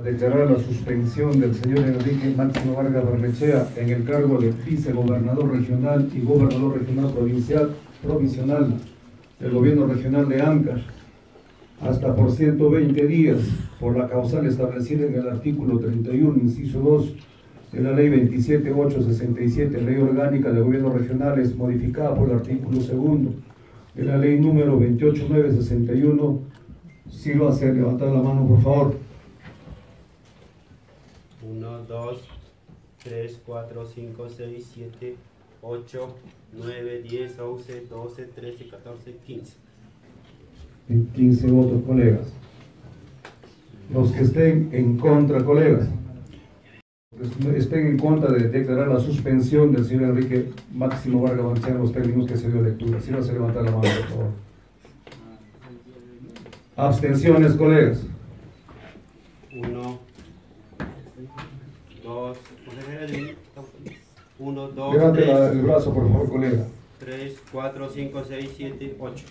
declarar la suspensión del señor Enrique Máximo Vargas Barnechea en el cargo de vicegobernador regional y gobernador regional provincial provisional del gobierno regional de Ancash hasta por 120 días por la causal establecida en el artículo 31, inciso 2 de la ley 27867, ley orgánica de gobiernos regionales, modificada por el artículo 2 de la ley número 28961. Si lo hace, levantar la mano, por favor. 1, 2, 3, 4, 5, 6, 7, 8, 9, 10, 11, 12, 13, 14, 15. 15 votos, colegas. Los que estén en contra, colegas. Estén en contra de declarar la suspensión del señor Enrique Máximo Vargas Banchero, los términos que se dio lectura. Si no se levanta la mano, por favor. Abstenciones, colegas. 1, 2, 1, 2, Levante la- 3, el brazo, por favor, colega. 3, 4, 5, 6, 7, 8.